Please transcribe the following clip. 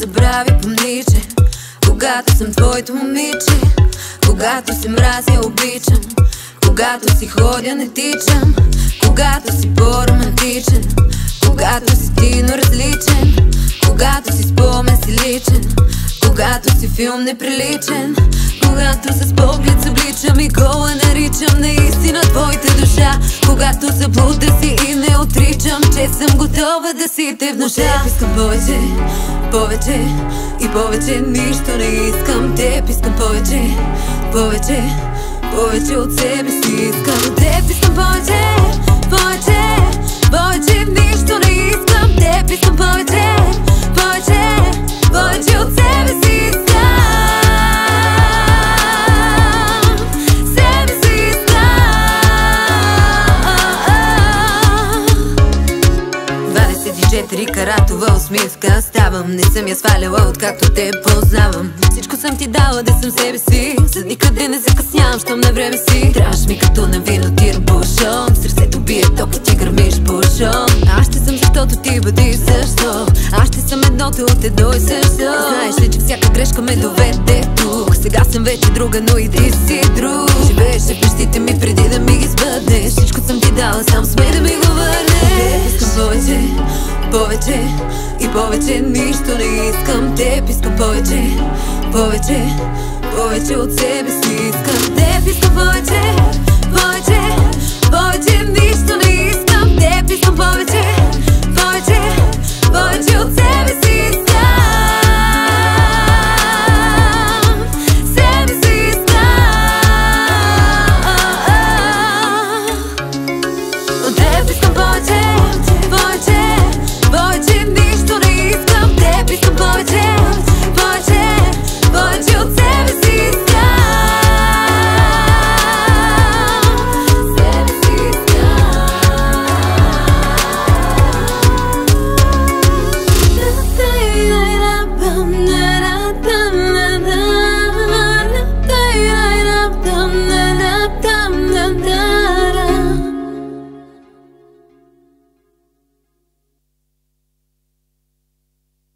забрави помни, че Когато съм твоето момиче Когато се мразя обичам. Когато си ходя не тичам. Когато си по-романтичен Когато си ти, различен. Когато си спомен си личен. Когато си филм неприличен. Когато с поглед се обличам и гола наричам Наистина твоята душа. Когато заблуда си и не отричам Че съм готова да си те внуша. Теб искам повече, повече и повече Нищо не искам Теб искам повече, повече повече от себе си искам Теб искам повече, 24 каратова усмивка Ставам, не съм я сваляла откакто те познавам. Всичко съм ти дала да съм себе си. За никъде не закъснявам, щом на време си. Трябваш ми като на вино ти бушон. Сърцето бие топло, ти гърмиш бушон. Аз ще съм защото ти бъдиш също. Аз ще съм едното от едно и също. Знаеш ли, че всяка грешка ме доведе тук? Сега съм вече друга, но и ти си друг. Живееш повече и повече Нищо не искам. Теб, искам повече, повече Повече от себе си искам. Теб, искам повече